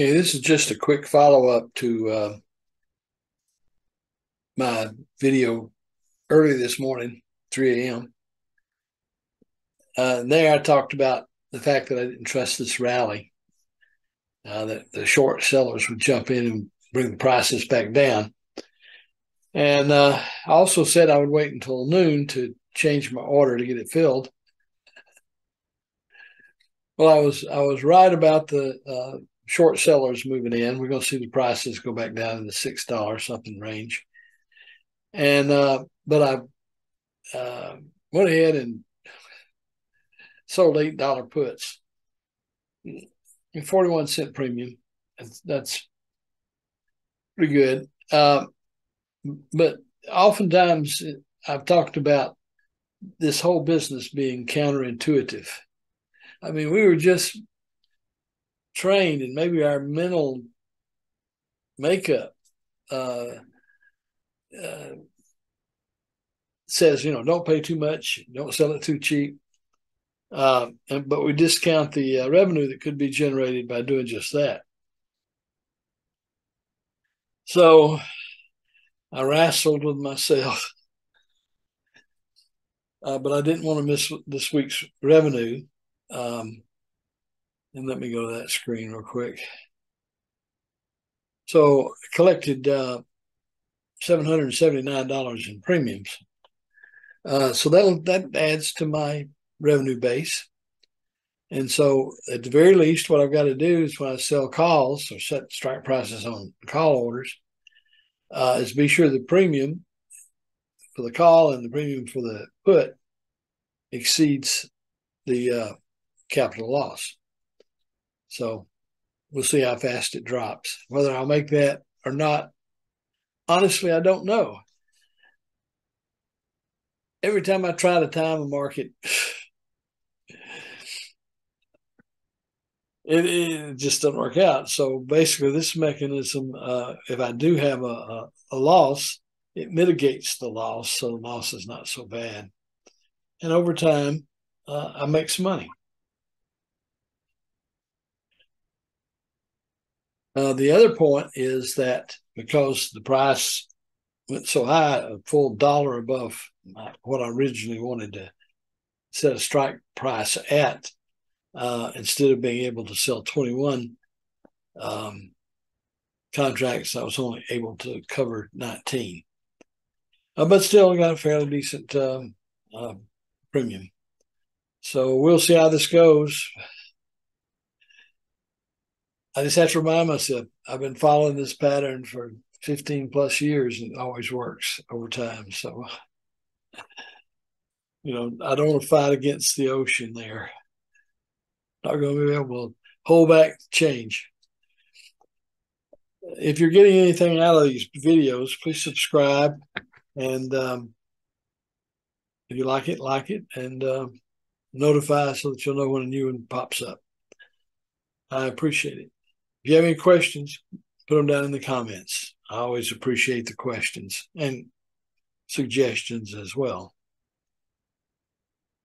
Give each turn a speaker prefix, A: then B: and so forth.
A: Okay, this is just a quick follow up to uh, my video early this morning, 3 a.m. Uh, there, I talked about the fact that I didn't trust this rally, uh, that the short sellers would jump in and bring the prices back down. And uh, I also said I would wait until noon to change my order to get it filled. Well, I was I was right about the uh, short sellers moving in. We're going to see the prices go back down in the six dollar something range. And uh, but I uh, went ahead and sold eight dollar puts, forty one cent premium. That's, that's pretty good. Uh, but oftentimes I've talked about this whole business being counterintuitive. I mean, we were just trained and maybe our mental makeup uh, uh, says, you know, don't pay too much, don't sell it too cheap. Uh, and, but we discount the uh, revenue that could be generated by doing just that. So I wrestled with myself, uh, but I didn't want to miss this week's revenue. Um, and let me go to that screen real quick. So collected uh, $779 in premiums. Uh, so that that adds to my revenue base. And so at the very least, what I've got to do is when I sell calls or set strike prices on call orders, uh, is be sure the premium for the call and the premium for the put exceeds the uh, capital loss. So we'll see how fast it drops. Whether I'll make that or not, honestly, I don't know. Every time I try to time a market, it, it, just doesn't work out. So basically, this mechanism, uh, if I do have a, a, a, loss, it mitigates the loss, so the loss is not so bad. And over time, uh, I make some money. Uh, the other point is that because the price went so high, a full dollar above what I originally wanted to set a strike price at, uh, instead of being able to sell 21 um, contracts, I was only able to cover 19. Uh, but still got a fairly decent um, uh, premium. So we'll see how this goes. I just have to remind myself I've been following this pattern for 15 plus years and it always works over time. So, you know, I don't want to fight against the ocean there. Not going to be able to hold back change. If you're getting anything out of these videos, please subscribe. And um, if you like it, like it and uh, notify so that you'll know when a new one pops up. I appreciate it. If you have any questions, put them down in the comments. I always appreciate the questions and suggestions as well.